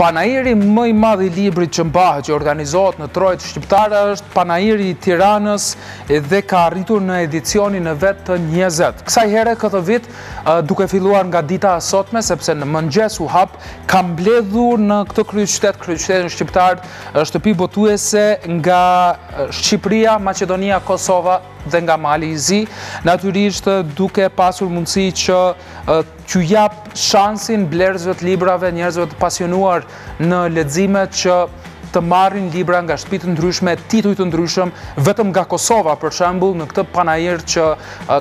Panairi më i madh i librit që mbahet që organizohet në trojet shqiptare është Panairi i Tiranës dhe ka arritur në edicionin e vet të njëzet. Kësaj here këtë vit duke filluar nga dita e sotme, sepse në mëngjes u hap, ka mbledhur në këtë kryeqytet, kryeqytetin shqiptar, shtëpi botuese nga Shqipëria, Maqedonia, Kosova dhe nga Mali i Zi, natyrisht duke pasur mundësi që T'u japë shansin blerësve të librave, njerëzve të pasionuar në lexime që të marrin libra nga shtëpi të ndryshme, tituj të ndryshëm, vetëm nga Kosova, për shembull, në këtë panair që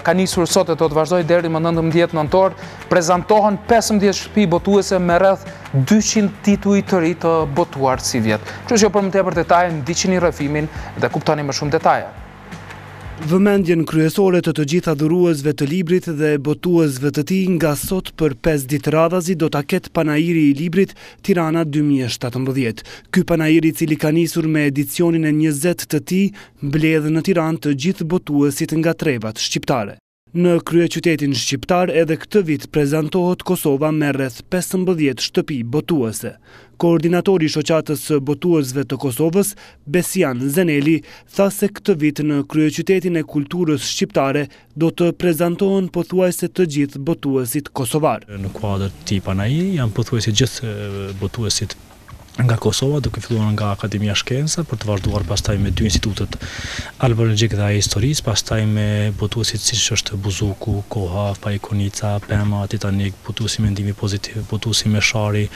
ka nisur sot e do të vazhdojë deri më nëntëmbëdhjetë nëntor, prezantohen pesëmbëdhjetë shtëpi botuese me rreth dyqind tituj të ri të botuar sivjet. Kështu që për më tepër detaje ndiqini rrëfimin dhe kuptoni më shumë detaje. Vëmendjen kryesore të të gjithë adhuruesve të librit dhe botuesve të tij nga sot për pesë ditë radhazi do ta ketë Panairi i Librit, Tirana dy mijë e shtatëmbëdhjetë. Ky panair i cili ka nisur me edicionin e njëzetë të tij, mbledh në Tiranë të gjithë botuesit nga trevat shqiptare. Në kryeqytetin shqiptar edhe këtë vit prezantohet Kosova me rreth pesëmbëdhjetë shtëpi botuese. Koordinatori i Shoqatës së Botuesve të Kosovës, Besian Zeneli, tha se këtë vit në kryeqytetin e kulturës shqiptare do të prezantohen pothuajse të gjithë botuesit kosovarë. Në kuadër të këtij panairi janë pothuajse gjithë botuesit nga Kosova, duke filluar nga Akademia e Shkencave, për të vazhduar pastaj me dy institutet, Albanologjik dhe ai i Historisë, pastaj me botuesit siç është Buzuku, Koha, Faik Konica, Pema, Titanik, botuesi Mendimi Pozitiv, botuesi Meshari,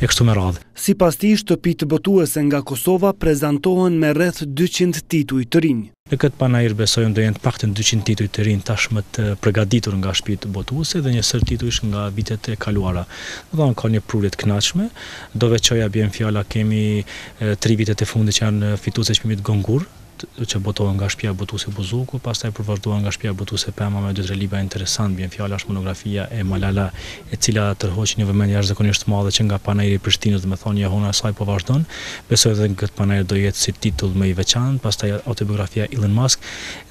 e kështu me radhë. Sipas tij, shtëpitë botuese nga Kosova prezantohen me rreth dyqind tituj të rinj. Në këtë panair besojmë do jenë të paktën dyqind tituj të rinj tashmë të përgatitur nga shtëpitë botuese dhe një sërë titujsh nga vitet e kaluara. Domethënë ka një prurje të kënaqshme. Do veçoja bie fjala kemi tri vitet e fundit që janë fituese të çmimit Gonkur, që botohen nga shtëpia botuese Buzuku, pastaj për të vazhduar nga shtëpia botuese Pema me dy tre libra interesantë, bie fjala është monografia e Malala e cila tërhoqi një vëmendje jashtëzakonisht të madhe që nga panairi i Prishtinës, domethënë jehona e saj po vazhdon, besoj dhe këtë panair do jetë si titull më i veçantë, pastaj autobiografia e Elon Musk,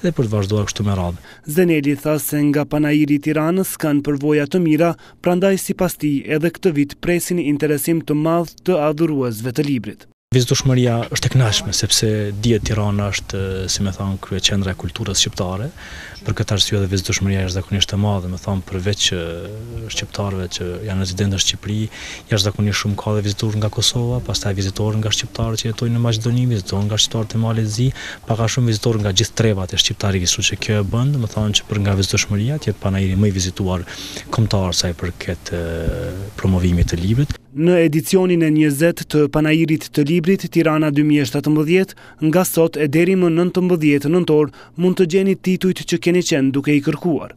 dhe për të vazhduar kështu me radhë. Zeneli tha se nga panairi i Tiranës kanë përvoja të mira, prandaj sipas tij edhe këtë vit presin interesim të madh të adhuruesve të librit. Vizitueshmëria është e kënaqshme sepse dihet Tirana është, si me thënë, kryeqendra e kulturës shqiptare. Për këtë arsye edhe vizitueshmëria është jashtëzakonisht e madhe, me thënë përveç shqiptarëve që janë rezidentë në Shqipëri, jashtëzakonisht shumë ka dhe vizitorë nga Kosova, pastaj vizitorë nga shqiptarët që jetojnë në Maqedoni, vizitorë nga shqiptarët e Malit të Zi, pak a shumë vizitorë nga gjithë trevat e shqiptarisë, kështu që kjo e bën, me thënë, që për nga vizitueshmëria të jetë panairi më i vizituar kombëtar sa i përket promovimit të librit. Në edicionin e njëzet të Panairit të Librit Tirana dy mijë e shtatëmbëdhjetë, nga sot e deri më nëntëmbëdhjetë nëntor mund të gjeni titujt që keni qenë duke i kërkuar.